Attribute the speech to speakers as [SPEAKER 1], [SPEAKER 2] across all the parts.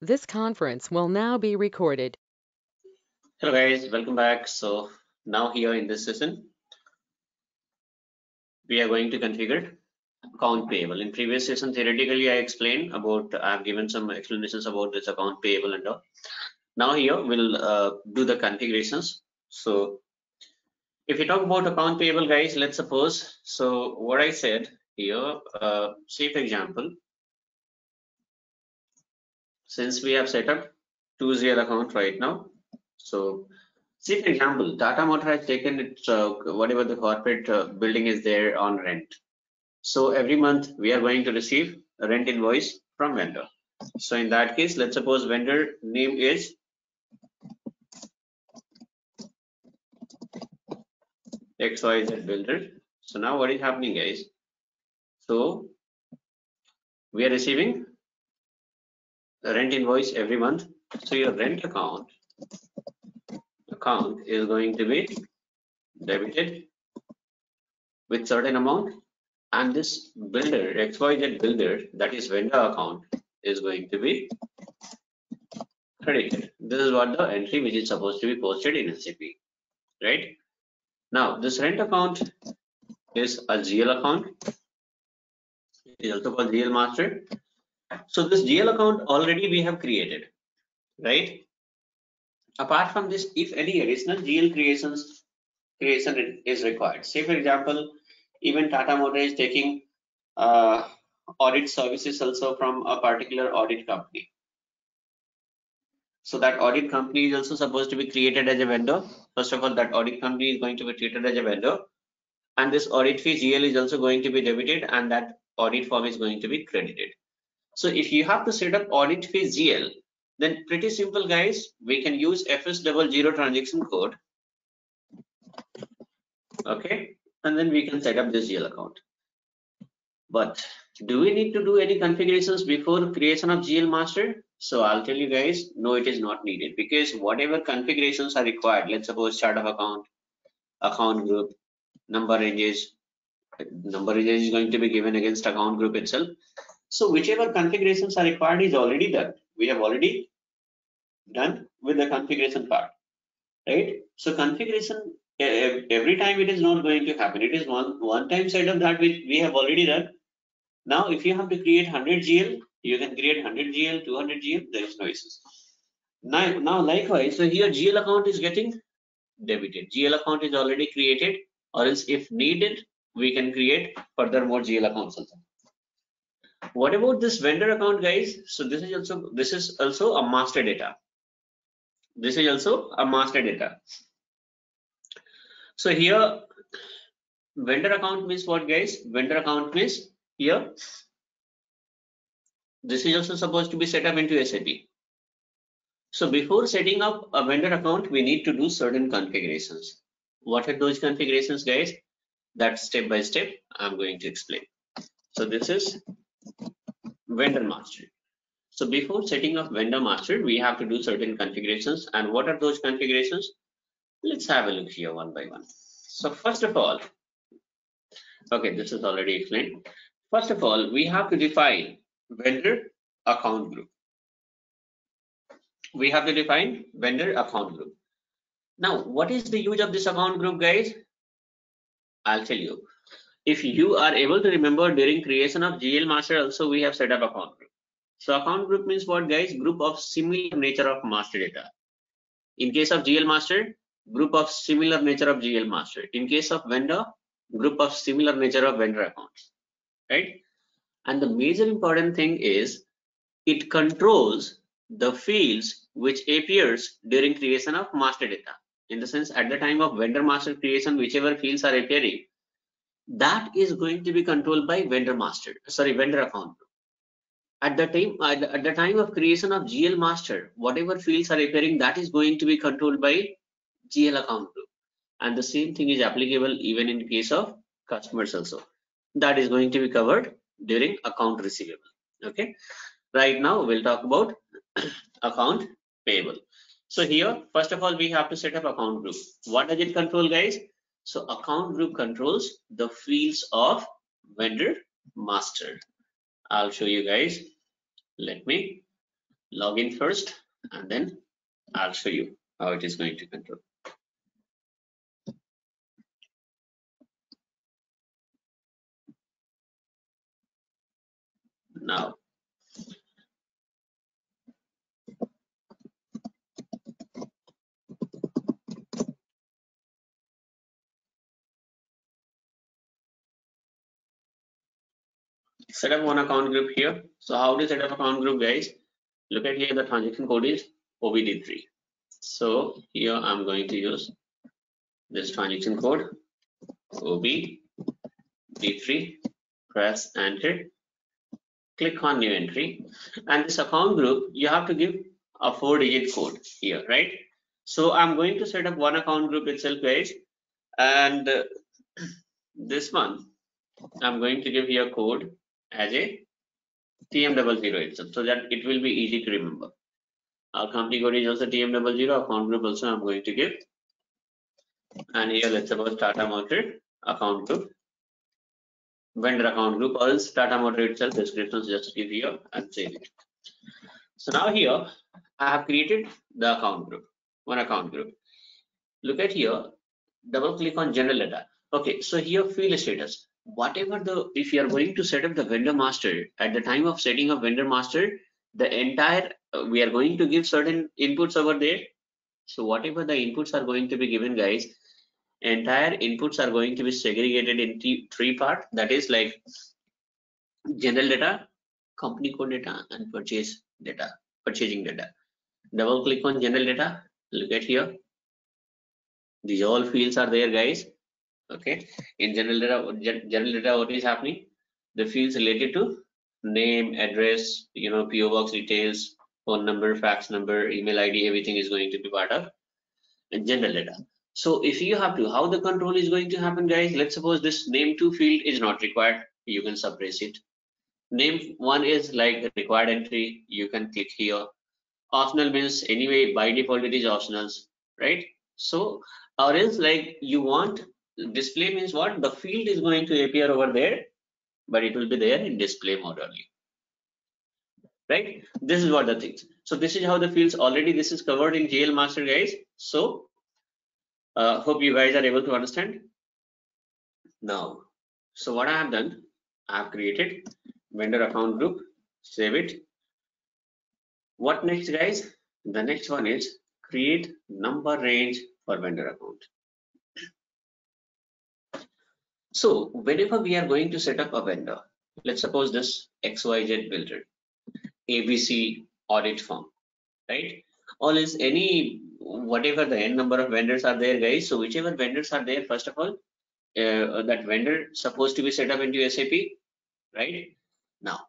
[SPEAKER 1] This conference will now be recorded.
[SPEAKER 2] Hello guys, welcome back. So now here in this session, we are going to configure account payable. In previous session, theoretically, I explained about, I've given some explanations about this account payable and all. Now here we'll uh, do the configurations. So if you talk about account payable guys, let's suppose, so what I said here, uh, say for example, since we have set up two GL account right now. So see for example, Tata Motor has taken its uh, whatever the corporate uh, building is there on rent. So every month we are going to receive a rent invoice from vendor. So in that case, let's suppose vendor name is XYZ builder. So now what is happening guys? So we are receiving rent invoice every month. So your rent account account is going to be debited with certain amount and this builder XYZ builder that is vendor account is going to be credited. This is what the entry which is supposed to be posted in SAP, right? Now this rent account is a GL account. It is also called GL master so this GL account already we have created, right? Apart from this, if any additional GL creations creation is required, say for example, even Tata Motor is taking uh, audit services also from a particular audit company. So that audit company is also supposed to be created as a vendor. First of all, that audit company is going to be treated as a vendor. And this audit fee GL is also going to be debited and that audit form is going to be credited. So if you have to set up audit fee GL, then pretty simple guys, we can use FS double zero transaction code. Okay, and then we can set up this GL account. But do we need to do any configurations before creation of GL master? So I'll tell you guys, no, it is not needed because whatever configurations are required, let's suppose chart of account, account group, number ranges, number ranges is going to be given against account group itself. So whichever configurations are required is already done. We have already done with the configuration part, right? So configuration every time it is not going to happen. It is one one time setup that we, we have already done. Now, if you have to create 100 GL, you can create 100 GL, 200 GL. There is no issues. Now, now likewise, so here GL account is getting debited. GL account is already created, or else if needed, we can create further more GL accounts also what about this vendor account guys? So this is also this is also a master data. This is also a master data. So here vendor account means what guys? Vendor account means here this is also supposed to be set up into SAP so before setting up a vendor account we need to do certain configurations. What are those configurations guys? That step by step I'm going to explain. So this is vendor master. So before setting up vendor master, we have to do certain configurations. And what are those configurations? Let's have a look here one by one. So first of all, okay, this is already explained. First of all, we have to define vendor account group. We have to define vendor account group. Now, what is the use of this account group, guys? I'll tell you if you are able to remember during creation of GL master also we have set up account group. So account group means what guys? Group of similar nature of master data. In case of GL master, group of similar nature of GL master. In case of vendor, group of similar nature of vendor accounts, right? And the major important thing is it controls the fields which appears during creation of master data. In the sense at the time of vendor master creation, whichever fields are appearing, that is going to be controlled by vendor master sorry vendor account. At the time at the time of creation of gl master whatever fields are appearing that is going to be controlled by gl account. Group and the same thing is applicable even in case of customers also. That is going to be covered during account receivable. Okay? Right now we'll talk about account payable. So here first of all we have to set up account group. What does it control guys so account group controls the fields of vendor master. I'll show you guys. Let me log in first and then I'll show you how it is going to control. Now, set up one account group here. So how to set up account group guys? Look at here the transaction code is OBD3. So here I'm going to use this transaction code OBD3 press enter click on new entry and this account group you have to give a four digit code here right so I'm going to set up one account group itself guys and uh, this one I'm going to give here code as a TM00 itself so that it will be easy to remember. Our company code is also TM00 account group also I'm going to give. And here let's suppose Tata Motor account group, vendor account group or else Tata Motor itself descriptions just give here and save it. So now here I have created the account group, one account group. Look at here, double click on general data. Okay, so here field status whatever the if you are going to set up the vendor master at the time of setting up vendor master the entire uh, we are going to give certain inputs over there. So whatever the inputs are going to be given guys entire inputs are going to be segregated in three, part. That is like general data company code data and purchase data purchasing data. Double click on general data. Look at here. These all fields are there guys okay. In general data general data what is happening? The fields related to name address you know po box details phone number fax number email id everything is going to be part of general data. So if you have to how the control is going to happen guys? Let's suppose this name to field is not required. You can suppress it. Name one is like required entry. You can click here. Optional means anyway by default it is optional right? So or else like you want display means what? The field is going to appear over there but it will be there in display mode only. Right? This is what the things. So this is how the fields already this is covered in gl master guys. So uh, hope you guys are able to understand. Now so what i have done i have created vendor account group save it. What next guys? The next one is create number range for vendor account So whenever we are going to set up a vendor, let's suppose this XYZ builder, ABC audit firm, right? All is any, whatever the n number of vendors are there guys. So whichever vendors are there, first of all, uh, that vendor supposed to be set up into SAP, right? Now,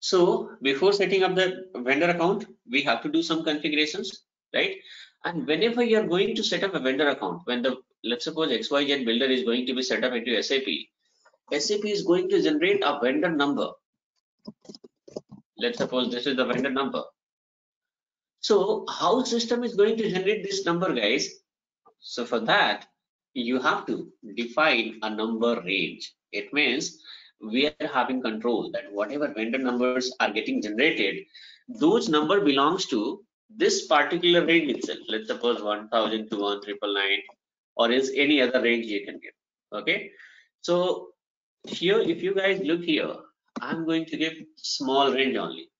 [SPEAKER 2] so before setting up the vendor account, we have to do some configurations, right? And whenever you are going to set up a vendor account, when the let's suppose XYZ builder is going to be set up into SAP, SAP is going to generate a vendor number. Let's suppose this is the vendor number. So how system is going to generate this number guys? So for that, you have to define a number range. It means we are having control that whatever vendor numbers are getting generated, those number belongs to this particular range itself. Let's suppose 1000 to 1999 or is any other range you can give okay? So here if you guys look here i'm going to give small range only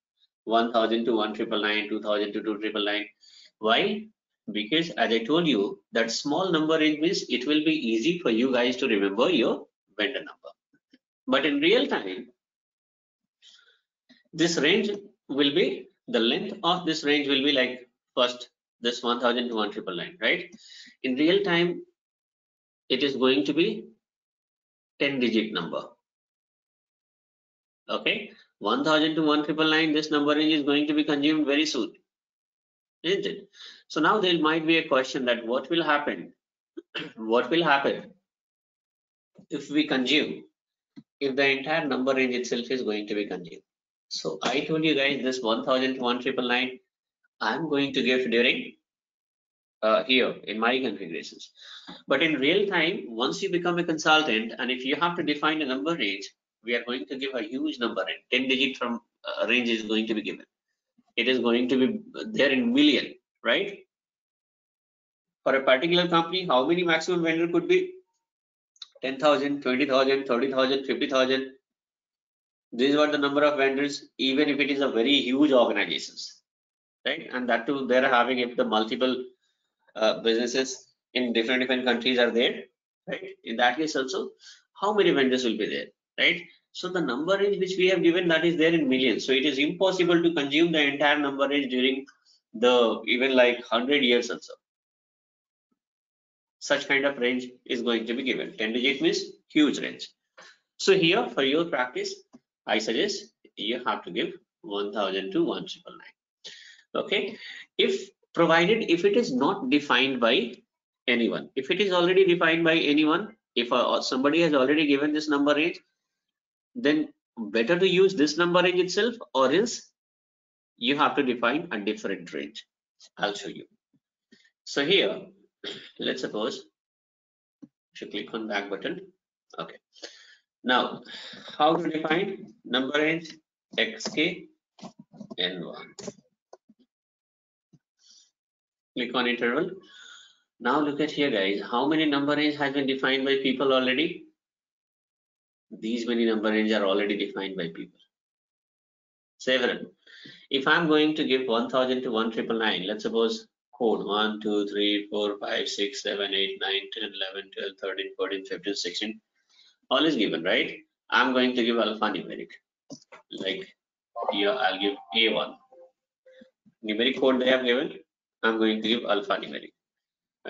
[SPEAKER 2] 1000 to 1999 2000 to 2999 why? Because as i told you that small number range means it will be easy for you guys to remember your vendor number. But in real time this range will be the length of this range will be like first this 1000 to 1999 right? In real time it is going to be 10 digit number. Okay? 1000 to 1999 this number range is going to be consumed very soon isn't it? So now there might be a question that what will happen? What will happen if we consume if the entire number range itself is going to be consumed so i told you guys this 1000 to 1999 I'm going to give during uh, here in my configurations. But in real time, once you become a consultant and if you have to define a number range, we are going to give a huge number and 10 digit from uh, range is going to be given. it is going to be there in million, right? For a particular company, how many maximum vendor could be? 10,000, 20,000, 30,000, 50,000. These were the number of vendors, even if it is a very huge organizations, right? And that too, they're having if the multiple uh, businesses in different different countries are there, right? In that case also, how many vendors will be there, right? So the number range which we have given that is there in millions. So it is impossible to consume the entire number range during the even like 100 years or so. Such kind of range is going to be given. 10 digit means huge range. So here for your practice, I suggest you have to give 1000 to 1999. Okay. If provided if it is not defined by anyone, if it is already defined by anyone, if uh, somebody has already given this number range, then better to use this number range itself or else you have to define a different range. I'll show you. So here, let's suppose you click on back button. Okay. Now, how to define number range xk n1. Click on interval. Now look at here guys, how many number range has been defined by people already? these many number range are already defined by people. Several. If I'm going to give 1000 to 1999, let's suppose code 1, 2, 3, 4, 5, 6, 7, 8, 9, 10, 11, 12, 13, 14, 15, 16. All is given, right? I'm going to give alphanumeric. Like here, I'll give A1. Numeric code they have given, I'm going to give alphanumeric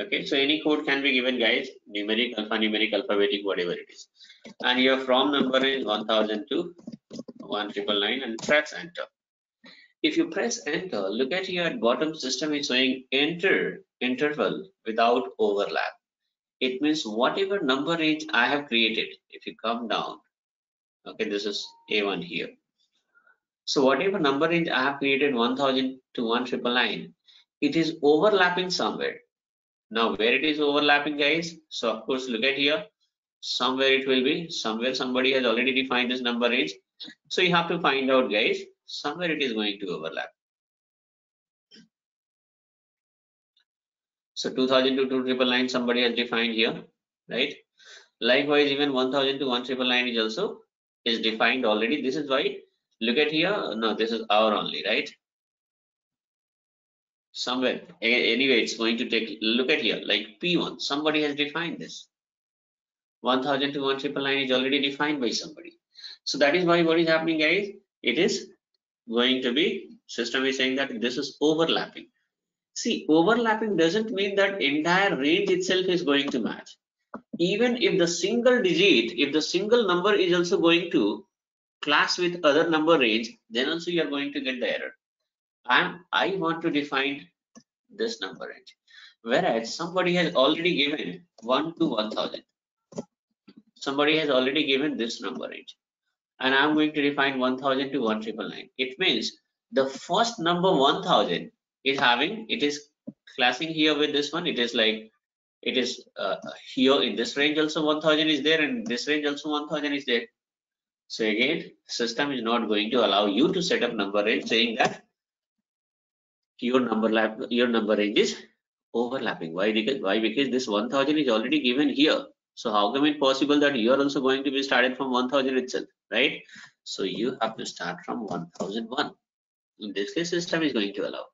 [SPEAKER 2] okay so any code can be given guys numeric alphanumeric alphabetic whatever it is and your from number is 1002 1999 and press enter if you press enter look at here at bottom system is showing enter interval without overlap it means whatever number range i have created if you come down okay this is a1 here so whatever number range i have created 1000 to 1999 it is overlapping somewhere now where it is overlapping guys, so of course look at here, somewhere it will be, somewhere somebody has already defined this number range. So you have to find out guys, somewhere it is going to overlap. So 2000 to 2999 somebody has defined here, right? Likewise, even 1000 to 1999 is also is defined already. This is why look at here. No, this is our only, right? somewhere anyway it's going to take look at here like p1 somebody has defined this 1000 to 1999 is already defined by somebody so that is why what is happening guys it is going to be system is saying that this is overlapping see overlapping doesn't mean that entire range itself is going to match even if the single digit if the single number is also going to class with other number range then also you are going to get the error and I want to define this number range. Whereas somebody has already given 1 to 1000. Somebody has already given this number range. And I'm going to define 1000 to 1999. It means the first number 1000 is having, it is classing here with this one. It is like, it is uh, here in this range also 1000 is there and this range also 1000 is there. So again, system is not going to allow you to set up number range saying that your number lap your number range is overlapping. Why? Because why? Because this 1000 is already given here. So how come it possible that you are also going to be started from 1000 itself right? So you have to start from 1001 in this case system is going to allow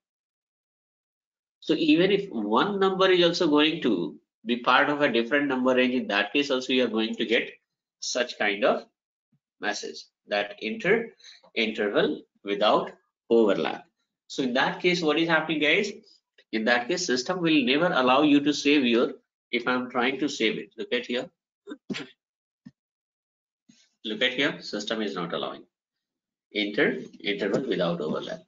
[SPEAKER 2] so even if one number is also going to be part of a different number range in that case also you are going to get such kind of message that inter interval without overlap so in that case, what is happening guys? In that case, system will never allow you to save your, if I'm trying to save it, look at here. look at here, system is not allowing. Enter interval without overlap.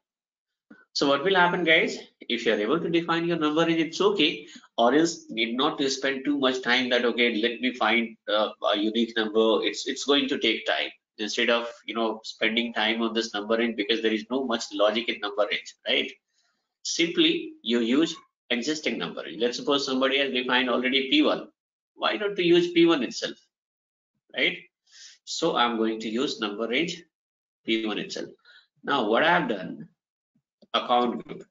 [SPEAKER 2] So what will happen guys? If you are able to define your number range, it's okay. Or else need not to spend too much time that okay, let me find uh, a unique number. It's, it's going to take time. Instead of you know spending time on this number range because there is no much logic in number range right? Simply you use existing number range. Let's suppose somebody has defined already p1 why not to use p1 itself right? So i'm going to use number range p1 itself. Now what i have done account group.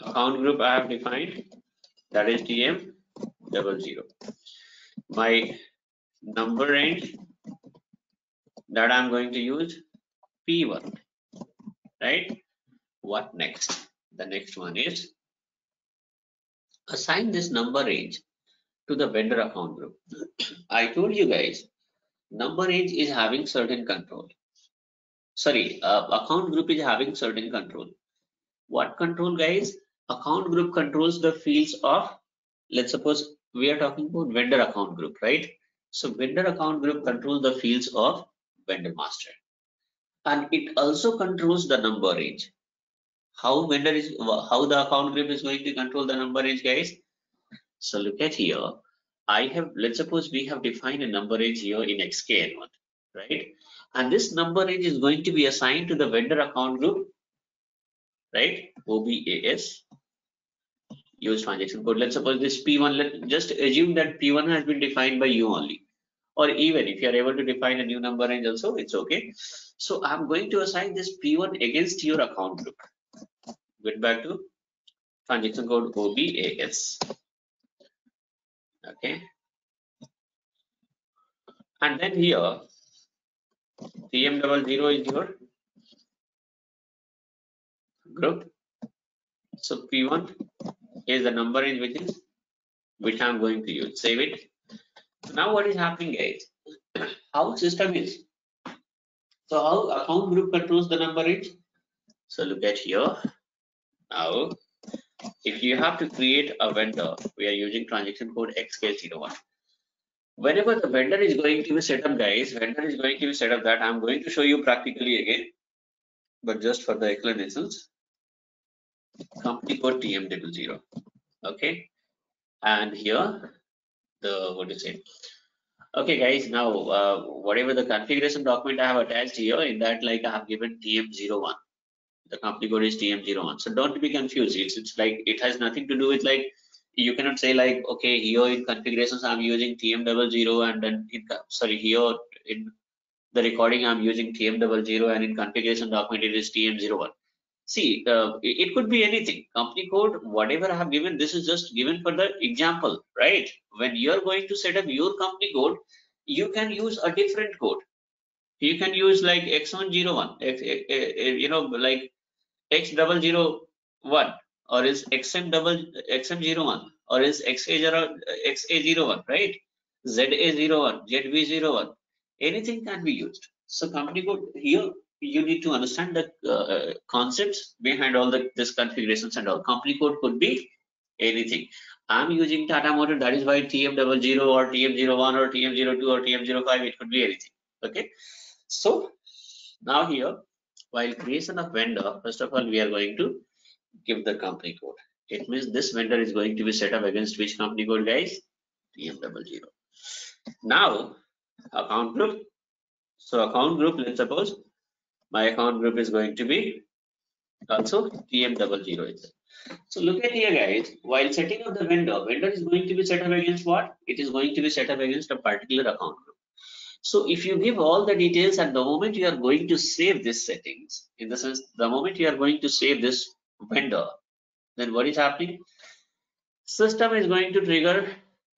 [SPEAKER 2] Account group I have defined that is TM double zero. My number range that I'm going to use P1, right? What next? The next one is assign this number range to the vendor account group. I told you guys, number range is having certain control. Sorry, uh, account group is having certain control. What control guys? Account group controls the fields of, let's suppose we are talking about vendor account group, right? So vendor account group controls the fields of vendor master. And it also controls the number range. How vendor is, how the account group is going to control the number range guys? So look at here. I have, let's suppose we have defined a number range here in XKN1, right? And this number range is going to be assigned to the vendor account group, right? OBAS, use transaction code. Let's suppose this P1, let just assume that P1 has been defined by you only. Or even if you are able to define a new number range also, it's okay. So I'm going to assign this P1 against your account group. Get back to transaction code OBAS okay. And then here tm double zero is your group. So p1 is the number range which is which i'm going to use. Save it. Now what is happening guys how system is. So how account group controls the number range so look at here. Now if you have to create a vendor, we are using transaction code XK01. Whenever the vendor is going to be set up, guys, vendor is going to be set up that I'm going to show you practically again, but just for the explanations. Company code TM00. Okay. And here, the what is it? Okay, guys, now uh, whatever the configuration document I have attached here, in that, like I have given TM01 the company code is tm01 so don't be confused. It's, it's like it has nothing to do with like you cannot say like okay here in configurations i'm using tm00 and then in sorry here in the recording i'm using tm00 and in configuration document it is tm01 see uh, it could be anything. Company code whatever i have given this is just given for the example right? When you're going to set up your company code you can use a different code you can use like x101 eh, eh, eh, you know like x double zero one or is xm double xm01 or is xa zero xa zero one right? Za01 zb01 anything can be used. So company code here you need to understand the uh, concepts behind all the this configurations and all. Company code could be anything. I'm using tata motor that is why tm00 or tm01 or tm02 or tm05 it could be anything okay so now here while creation of vendor first of all we are going to give the company code. It means this vendor is going to be set up against which company code guys? Tm00 now account group. So account group let's suppose my account group is going to be also tm00 so look at here guys. While setting up the vendor vendor is going to be set up against what? It is going to be set up against a particular account so if you give all the details at the moment you are going to save these settings, in the sense, the moment you are going to save this vendor, then what is happening? System is going to trigger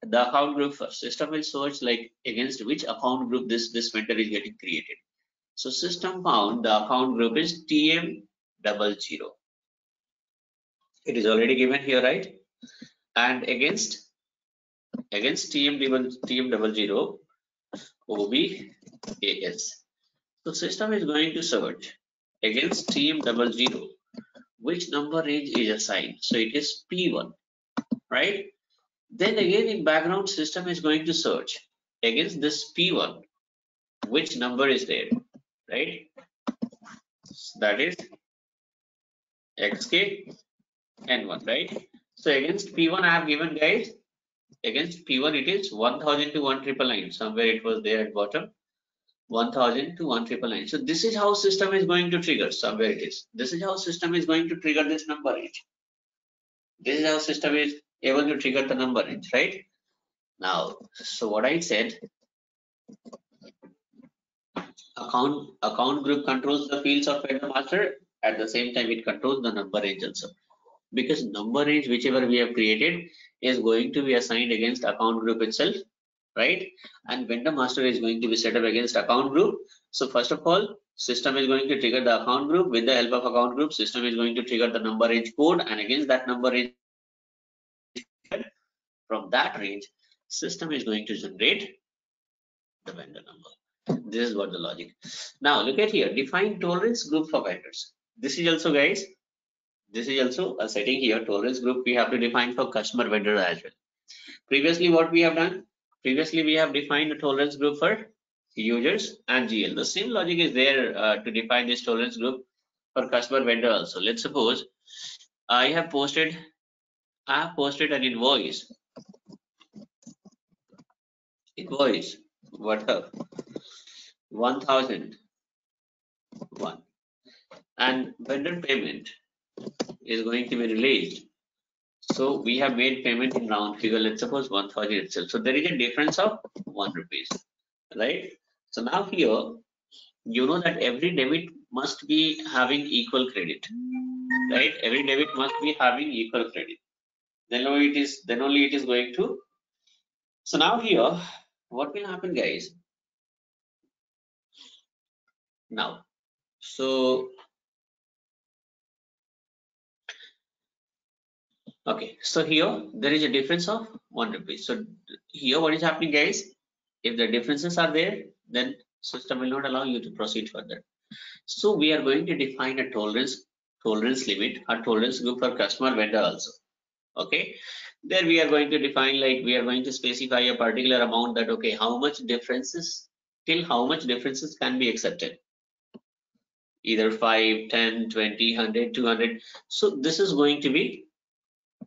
[SPEAKER 2] the account group first. System will search like against which account group this, this vendor is getting created. So system found the account group is TM00. It is already given here, right? And against against TM00, OBAS. So system is going to search against TM double zero, which number range is assigned. So it is P1, right? Then again in background system is going to search against this P1, which number is there, right? So that is XK N1, right? So against P1 I have given guys against P1 it is 1000 to 1999 somewhere it was there at bottom. 1000 to 1999 so this is how system is going to trigger. Somewhere it is. This is how system is going to trigger this number range this is how system is able to trigger the number range right? Now so what I said account account group controls the fields of vendor master. At the same time, it controls the number range also. Because number range, whichever we have created, is going to be assigned against account group itself, right? And vendor master is going to be set up against account group. So first of all, system is going to trigger the account group with the help of account group. System is going to trigger the number range code, and against that number range, from that range, system is going to generate the vendor number. This is what the logic. Now look at here, define tolerance group for vendors. This is also guys, this is also a setting here, tolerance group we have to define for customer vendor as well. Previously what we have done, previously we have defined a tolerance group for users and GL. The same logic is there uh, to define this tolerance group for customer vendor also. Let's suppose I have posted, I have posted an invoice invoice what up 1000 one and vendor payment is going to be released. So we have made payment in round figure. Let's suppose 1000 itself. So there is a difference of 1 rupees right? So now here you know that every debit must be having equal credit right? Every debit must be having equal credit. Then only it is then only it is going to. So now here what will happen guys? Now so okay so here there is a difference of one rupee. So here what is happening guys? If the differences are there then system will not allow you to proceed further. So we are going to define a tolerance tolerance limit a tolerance group for customer vendor also. Okay? There we are going to define like we are going to specify a particular amount that okay how much differences till how much differences can be accepted. Either 5 10 20 100 200 so this is going to be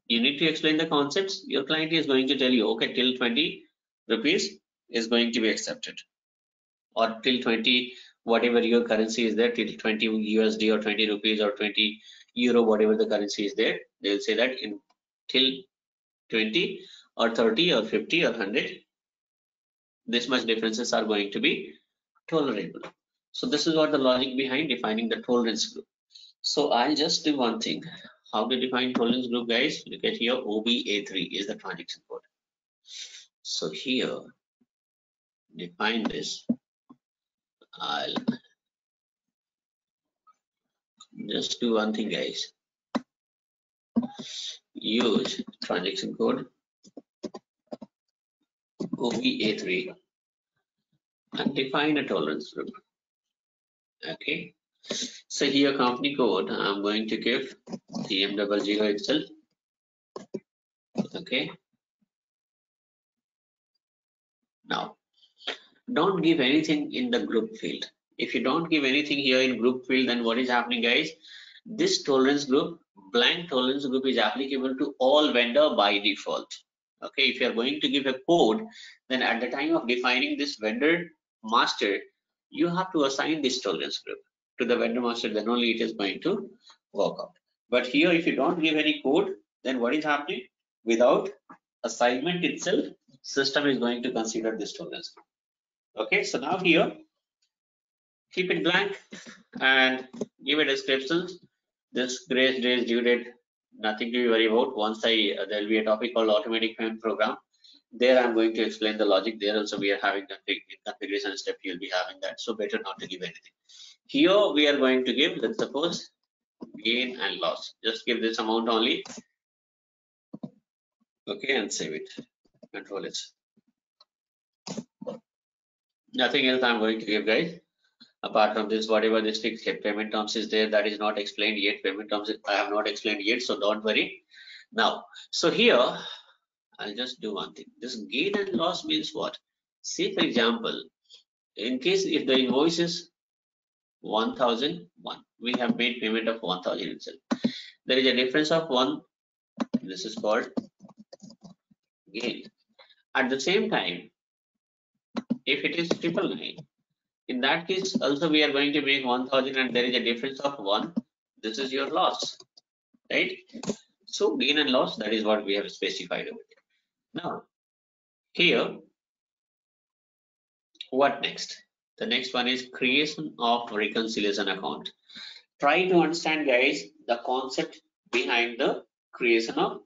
[SPEAKER 2] you need to explain the concepts. Your client is going to tell you okay till 20 rupees is going to be accepted. Or till 20 whatever your currency is there till 20 usd or 20 rupees or 20 euro whatever the currency is there they'll say that in till 20 or 30 or 50 or 100 this much differences are going to be tolerable. So this is what the logic behind defining the tolerance group. So i'll just do one thing how to define tolerance group guys? Look at here oba3 is the transaction code. So here define this. I'll just do one thing guys. Use transaction code OBA3 and define a tolerance group. Okay, so here company code I'm going to give TM00 itself. Okay, now don't give anything in the group field. If you don't give anything here in group field, then what is happening, guys? This tolerance group blank tolerance group is applicable to all vendor by default. Okay, if you are going to give a code, then at the time of defining this vendor master, you have to assign this tolerance group to the vendor master, then only it is going to work out. But here, if you don't give any code, then what is happening? Without assignment itself, system is going to consider this tolerance. Okay, so now here, keep it blank and give a description. This grace days due date nothing to be worried about. Once i uh, there will be a topic called automatic payment program. There i'm going to explain the logic. There also we are having the configuration step. You'll be having that. So better not to give anything here we are going to give let's suppose gain and loss. Just give this amount only. Okay and save it. Control it nothing else i'm going to give guys. Apart from this whatever this fixed payment terms is there that is not explained yet. Payment terms i have not explained yet so don't worry. Now so here i'll just do one thing. This gain and loss means what? Say for example in case if the invoice is 1001 we have made payment of 1000 itself. There is a difference of one. This is called gain. At the same time if it is triple nine in that case also we are going to make 1000 and there is a difference of 1 this is your loss right? So gain and loss that is what we have specified over here now here what next The next one is creation of reconciliation account. Try to understand guys the concept behind the creation of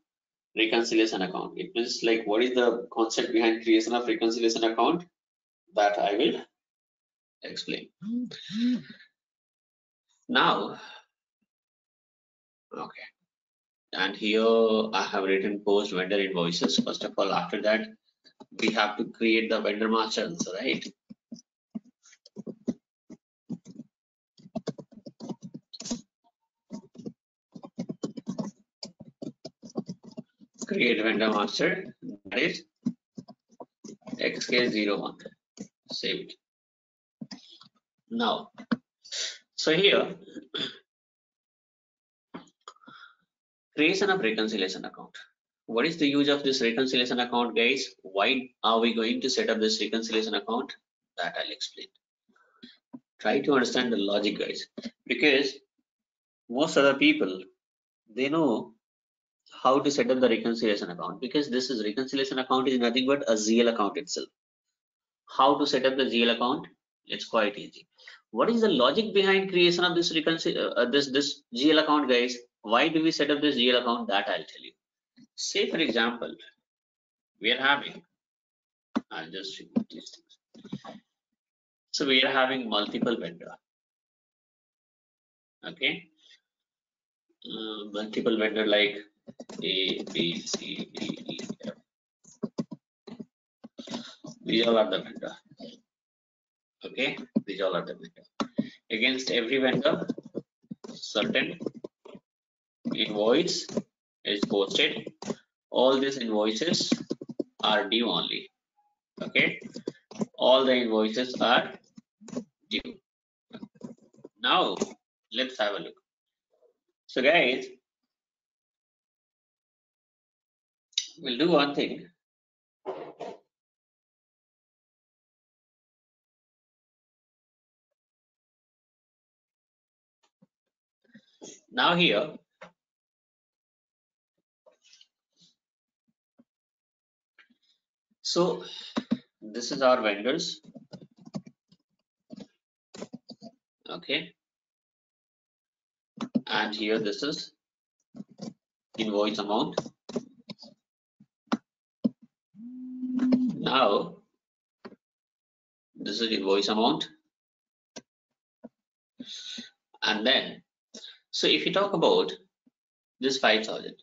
[SPEAKER 2] reconciliation account. It means like what is the concept behind creation of reconciliation account that I will explain. Now, okay. And here I have written post vendor invoices. First of all, after that, we have to create the vendor master also, right? Create vendor master that is xk01 save it. Now so here creation of reconciliation account. What is the use of this reconciliation account guys? Why are we going to set up this reconciliation account? That i'll explain. Try to understand the logic guys. Because most other people they know how to set up the reconciliation account because this is reconciliation account is nothing but a GL account itself. How to set up the GL account? It's quite easy. What is the logic behind creation of this reconcil uh, this this GL account, guys? Why do we set up this GL account? That I'll tell you. Say for example, we are having. I'll just remove these things. So we are having multiple vendor. Okay. Uh, multiple vendor like a, B, C, D, E, F. These all are the vendor. Okay, these all are the vendor. Against every vendor, certain invoice is posted. All these invoices are due only. Okay, all the invoices are due. Now, let's have a look. So guys, we'll do one thing. Now here, so this is our vendors. Okay. And here this is invoice amount. Now, this is invoice amount. And then, so if you talk about this 5,000,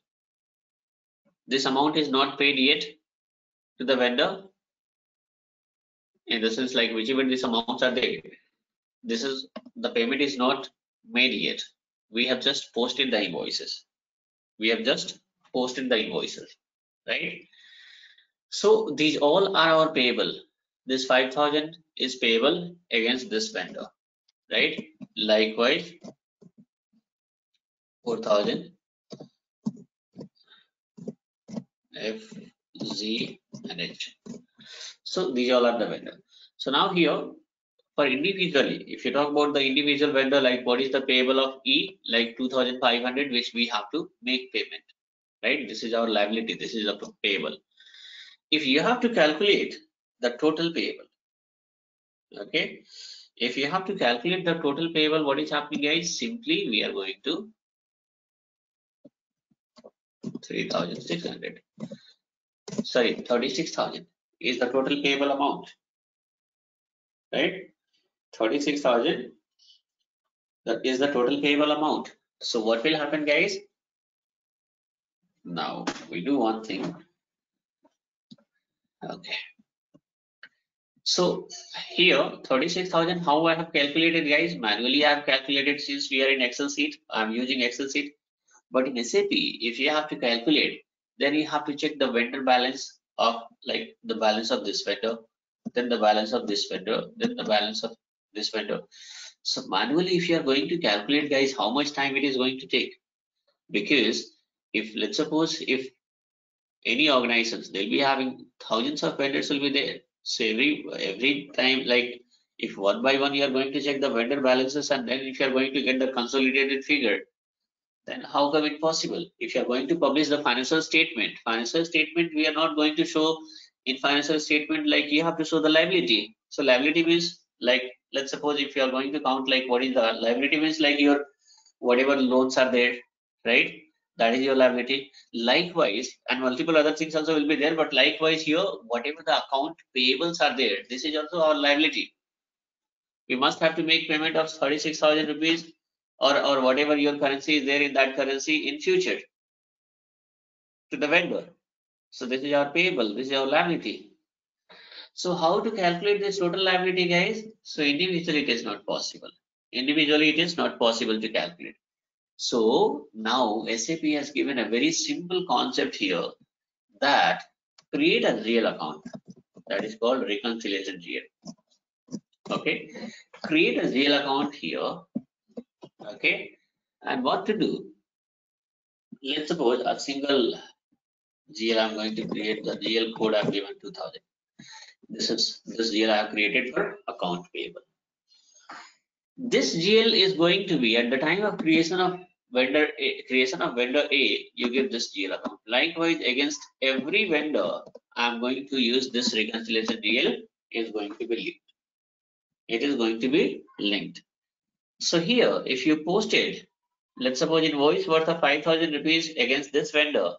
[SPEAKER 2] this amount is not paid yet to the vendor. In the sense like whichever these amounts are there, this is the payment is not made yet. We have just posted the invoices. We have just posted the invoices, right? So these all are our payable. This 5000 is payable against this vendor, right? Likewise, 4000 F, Z, and H. So these all are the vendor. So now here, for individually, if you talk about the individual vendor, like what is the payable of E, like 2500, which we have to make payment, right? This is our liability. This is a payable if you have to calculate the total payable okay if you have to calculate the total payable what is happening guys? Simply we are going to 3600 sorry 36000 is the total payable amount right? 36000 that is the total payable amount. So what will happen guys? Now we do one thing Okay. So here 36,000 how I have calculated guys? Manually I have calculated since we are in Excel sheet. I'm using Excel sheet. But in SAP if you have to calculate then you have to check the vendor balance of like the balance of this vendor then the balance of this vendor then the balance of this vendor. So manually if you are going to calculate guys how much time it is going to take? Because if let's suppose if any organizations they'll be having thousands of vendors will be there. So every every time like if one by one you are going to check the vendor balances and then if you are going to get the consolidated figure then how come it possible? If you are going to publish the financial statement financial statement we are not going to show in financial statement like you have to show the liability. So liability means like let's suppose if you are going to count like what is the liability means like your whatever loans are there right that is your liability. Likewise and multiple other things also will be there but likewise here whatever the account payables are there this is also our liability. We must have to make payment of 36000 rupees or or whatever your currency is there in that currency in future to the vendor. So this is our payable this is our liability. So how to calculate this total liability guys? So individually it is not possible. Individually it is not possible to calculate so now SAP has given a very simple concept here that create a real account that is called reconciliation GL. Okay, create a real account here. Okay, and what to do? Let's suppose a single GL I'm going to create the GL code I've given 2000. This is this GL I have created for account payable. This GL is going to be at the time of creation of vendor A, creation of vendor A, you give this GL account. Likewise, against every vendor, I'm going to use this reconciliation GL is going to be linked. It is going to be linked. So here, if you posted, let's suppose invoice worth of 5,000 rupees against this vendor,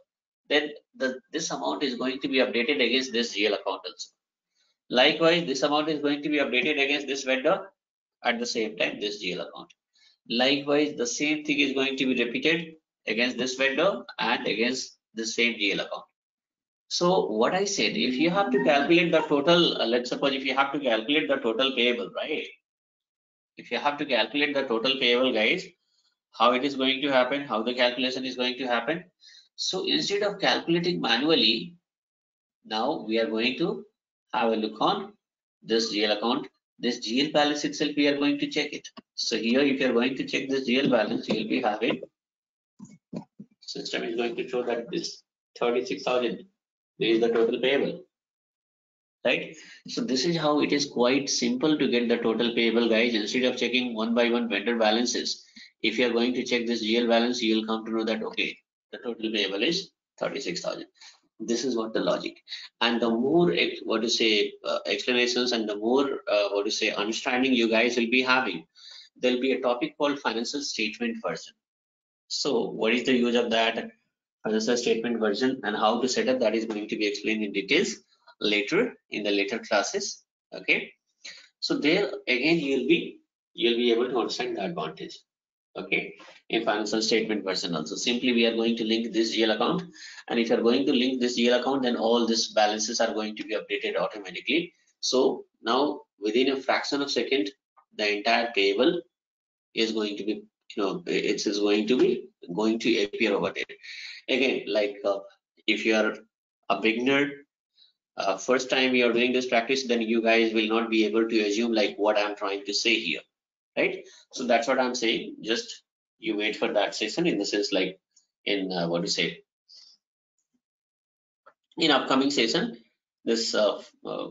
[SPEAKER 2] then the, this amount is going to be updated against this GL account also. Likewise, this amount is going to be updated against this vendor at the same time, this GL account. Likewise, the same thing is going to be repeated against this vendor and against the same GL account. So what I said, if you have to calculate the total, uh, let's suppose if you have to calculate the total payable, right? If you have to calculate the total payable, guys, how it is going to happen, how the calculation is going to happen. So instead of calculating manually, now we are going to have a look on this GL account this GL balance itself, we are going to check it. So here, if you're going to check this GL balance, you'll be having, system is going to show that this 36,000 is the total payable, right? So this is how it is quite simple to get the total payable guys. Instead of checking one by one vendor balances, if you are going to check this GL balance, you will come to know that, okay, the total payable is 36,000 this is what the logic. And the more what to say uh, explanations and the more uh, what to say understanding you guys will be having there'll be a topic called financial statement version. So what is the use of that financial statement version and how to set up that is going to be explained in details later in the later classes okay? So there again you'll be you'll be able to understand the advantage okay. In financial statement version also. Simply we are going to link this GL account. And if you are going to link this GL account then all these balances are going to be updated automatically. So now within a fraction of second the entire table is going to be you know it is going to be going to appear over there. Again like uh, if you are a beginner uh, first time you are doing this practice then you guys will not be able to assume like what i'm trying to say here right? So that's what I'm saying. Just you wait for that session in the sense like in uh, what you say in upcoming session this uh, uh,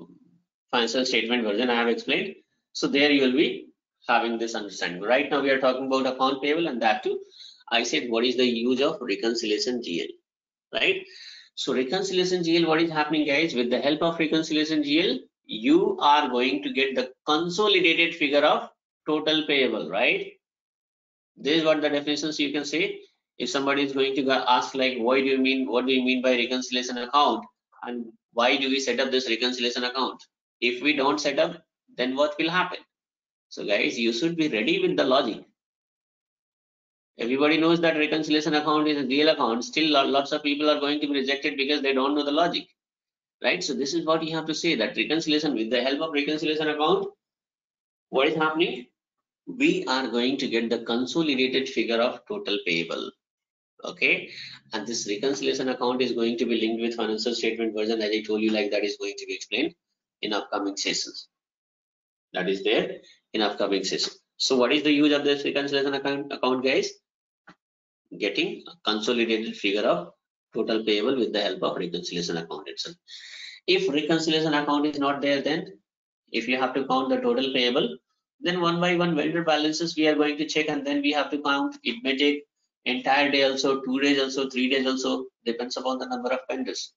[SPEAKER 2] financial statement version I have explained. So there you will be having this understanding. Right now we are talking about account payable and that too. I said what is the use of reconciliation GL, right? So reconciliation GL, what is happening guys? With the help of reconciliation GL, you are going to get the consolidated figure of total payable, right? This is what the definitions you can say. If somebody is going to ask like, why do you mean, what do you mean by reconciliation account? And why do we set up this reconciliation account? If we don't set up, then what will happen? So guys, you should be ready with the logic. Everybody knows that reconciliation account is a real account. Still, lots of people are going to be rejected because they don't know the logic, right? So this is what you have to say that reconciliation with the help of reconciliation account, what is happening? We are going to get the consolidated figure of total payable. Okay? And this reconciliation account is going to be linked with financial statement version as i told you like that is going to be explained in upcoming sessions. That is there in upcoming session. So what is the use of this reconciliation account, account guys? Getting a consolidated figure of total payable with the help of reconciliation account itself. If reconciliation account is not there then if you have to count the total payable then one by one vendor balances we are going to check and then we have to count it may take entire day also two days also three days also depends upon the number of vendors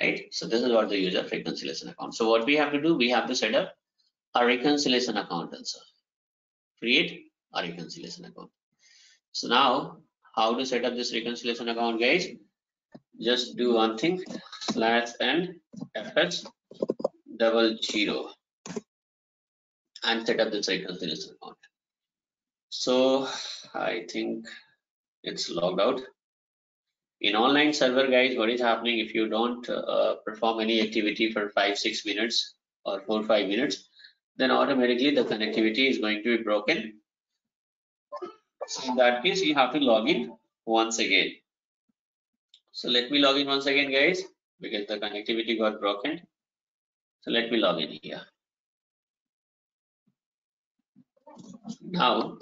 [SPEAKER 2] right so this is what the user reconciliation account so what we have to do we have to set up a reconciliation account also. Create a reconciliation account. So now how to set up this reconciliation account guys? Just do one thing slash and fs double zero and set up this reconciliation account. So I think it's logged out. In online server guys, what is happening if you don't uh, perform any activity for five, six minutes or four, five minutes, then automatically the connectivity is going to be broken. So in that case, you have to log in once again. So let me log in once again guys, because the connectivity got broken. So let me log in here. Now,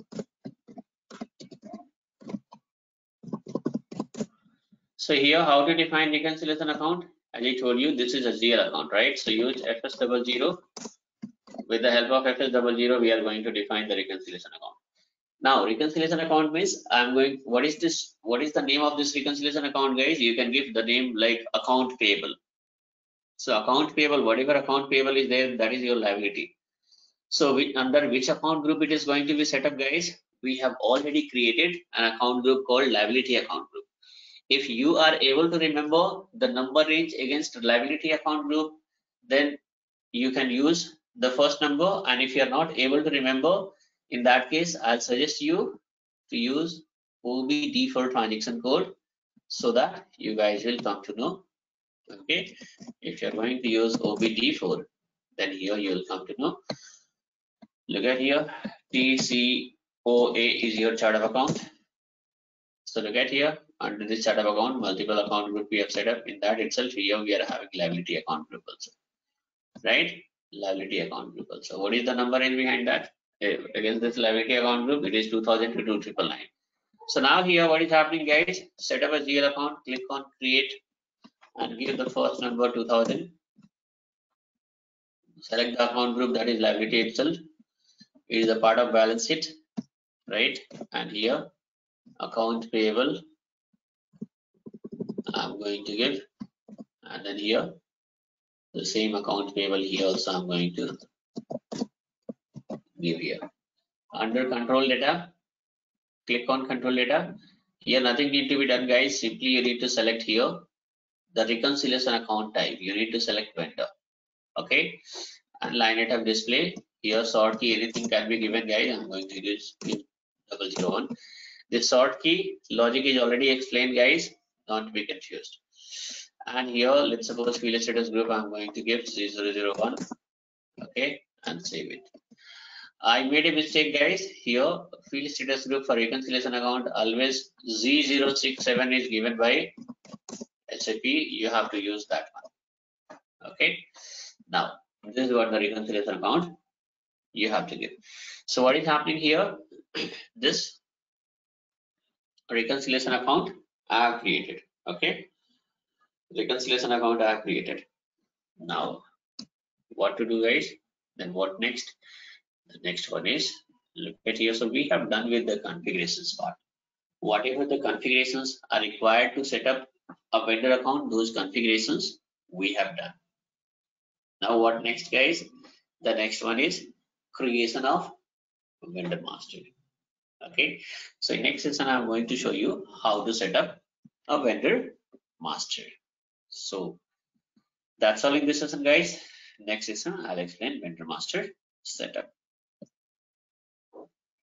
[SPEAKER 2] so here how to define reconciliation account? As I told you, this is a GL account, right? So use fs double zero. With the help of fs double zero, we are going to define the reconciliation account. Now, reconciliation account means I'm going, what is this? What is the name of this reconciliation account, guys? You can give the name like account payable. So account payable, whatever account payable is there, that is your liability. So we, under which account group it is going to be set up guys? We have already created an account group called liability account group. If you are able to remember the number range against liability account group, then you can use the first number. And if you are not able to remember, in that case, I'll suggest you to use OBD4 transaction code so that you guys will come to know. Okay, if you're going to use OBD4, then here you will come to know look at here. Tcoa is your chart of account. So look at here. Under this chart of account multiple account group we have set up. In that itself here we are having liability account group also. Right? Liability account group also. What is the number in behind that? Eh, against this liability account group it is 2000 to 2999 so now here what is happening guys? Set up a GL account click on create and give the first number 2000 select the account group that is liability itself it is a part of balance sheet right? And here account payable i'm going to give. And then here the same account payable here also i'm going to give here. Under control data click on control data. Here nothing need to be done guys. Simply you need to select here the reconciliation account type. You need to select vendor okay? And line item display here sort key anything can be given guys. I'm going to use double zero one. This sort key logic is already explained guys. Don't be confused. And here let's suppose field status group i'm going to give 001 okay and save it. I made a mistake guys. Here field status group for reconciliation account always G067 is given by sap you have to use that one. Okay. Now this is what the reconciliation account you have to give. So what is happening here? this reconciliation account I have created. Okay. Reconciliation account I have created. Now, what to do, guys? Then what next? The next one is look at here. So we have done with the configurations part. Whatever the configurations are required to set up a vendor account, those configurations we have done. Now, what next, guys? The next one is creation of vendor master. Okay so in next session i'm going to show you how to set up a vendor master. So that's all in this session guys. Next session i'll explain vendor master setup